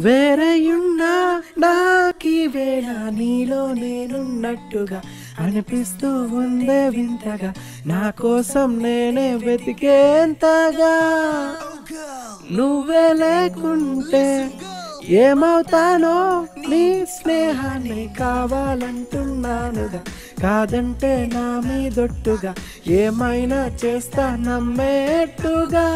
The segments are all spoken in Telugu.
వేరయున్నా నాకి వేళ నీలో నేనున్నట్టుగా అనిపిస్తూ ఉందే వింతగా. నా కోసం నేనే వెతికేంతగా. నువ్వే లేకుంటే ఏమవుతానో నీ స్నేహాన్ని కావాలంటున్నానుగా. కాదంటే నా మీదొట్టుగా ఏమైనా చేస్తా నమ్మేట్టుగా.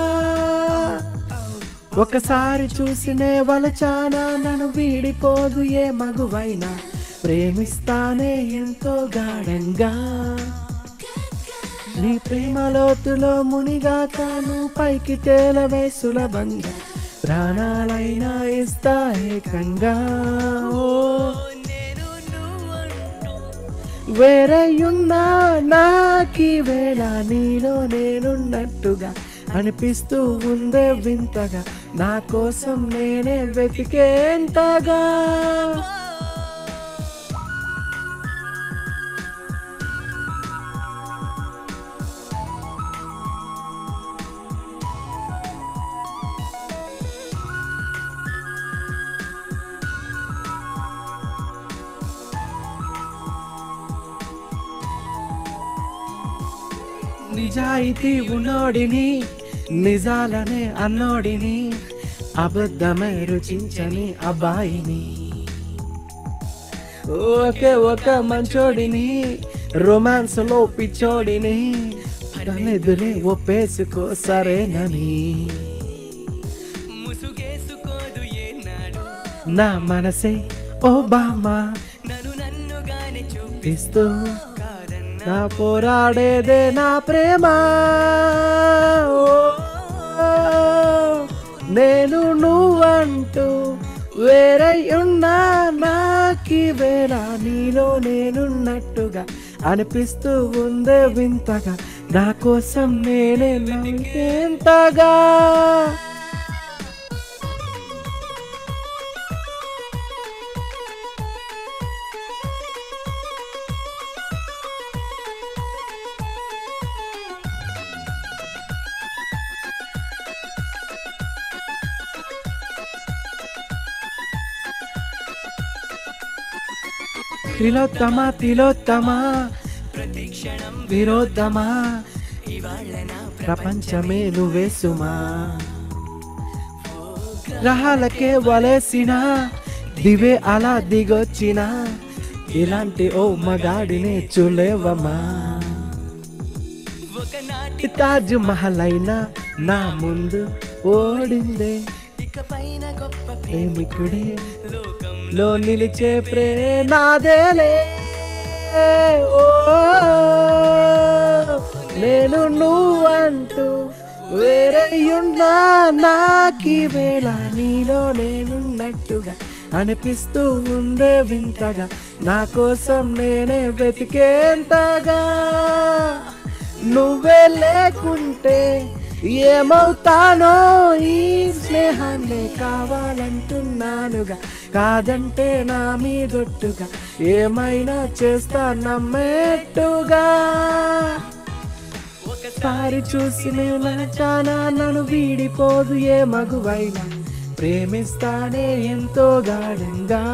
ఒకసారి చూసినే వలచానా నన్ను వీడిపోదు ఏ మగువైనా. ప్రేమిస్తానే ఎంతో గాఢంగా. నీ ప్రేమ లోతులో మునిగాక నువ్వు పైకి తేలవే సులభంగా. ప్రాణాలైనా ఇస్తా ఏకంగా ఓ నాకి వేళ నీలో నేనున్నట్టుగా అనిపిస్తూ ఉందే వింతగా. నా కోసం నేనే వెతికేంతగా? నిజాయితీ ఉన్నోడిని నిజాలనే అన్నోడిని అబద్ధమే రుచించని అబ్బాయిని. ఒకే ఒక మంచోడిని రొమాన్స్లో పిచ్చోడిని తనెదురే ఒప్పేసుకో సరేనని. ముసుగేసుకోదు ఏనాడు. నా మనసే ఓ బామా నన్ను నన్నుగానే చూపి ఇస్తూ కాదన్న నా పోరాడేదే నా ప్రేమ. నేను నువ్వంటూ వేరై ఉన్నా నాకి నీలో నేనున్నట్టుగా అనిపిస్తూ ఉందే వింతగా. నా కోసం నేనే ఎంతగా త్రిలోత్తమ తిలోత్తమ? ప్రతి క్షణం ప్రపంచమే నువ్వే సుమా రహాలకే వలేసిన దివే అలా దిగొచ్చిన ఇలాంటి ఓ మగాడిని చూలేవమ్మా ఒకనాటి తాజ్ మహల్ అయినా నా ముందు ఓడిందే. ఇకపైన గొప్ప ప్రేమికుడే లోకం లో నిలిచే ప్రే ఓ నేను నువ్వంటూ వేరేయున్నా నాకి వేళ నీలో నేనున్నట్టుగా అనిపిస్తూ ఉండే వింతగా. నా కోసం నేనే వెతికేంతగా నువ్వే లేకుంటే ఏమవుతానో ఈ స్నేహాన్ని కావాలంటున్నానుగా. కాదంటే నా మీదొట్టుగా. ఏమైనా చేస్తా నమ్మేట్టుగా. ఒకసారి చూసి చాలా నన్ను వీడిపోదు ఏ మగువైనా. ప్రేమిస్తానే ఎంతో గాఢంగా.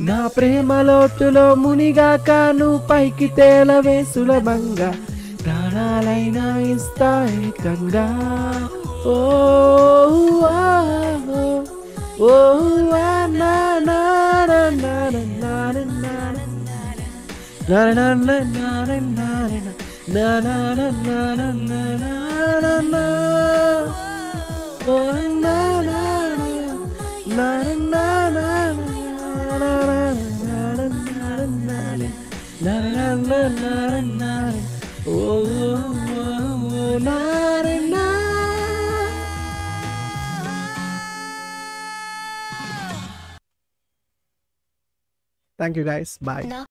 నా ప్రేమ లోతులో మునిగాక నువ్వు పైకి తేలవే సులభంగా. Sana Laina está encarnada. Oh, oh, oh, oh, na, na, na, na, na, na, na, na, na, na, na, na, na, na, na, na, Oh, na, na, na, na, na, na, na, na, na, na, na, na, na, na, na, na, na, Thank you guys. Bye. నా